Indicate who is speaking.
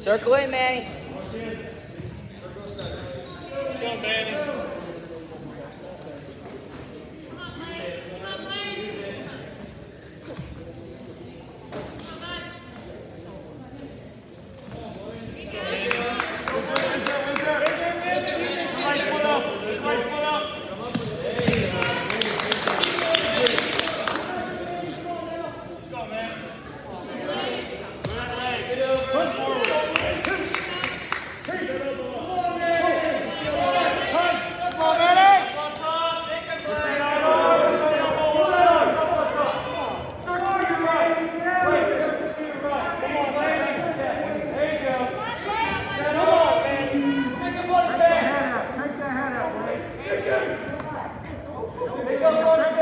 Speaker 1: Circle Manny.
Speaker 2: Let's go, Manny. Go, man.
Speaker 3: Up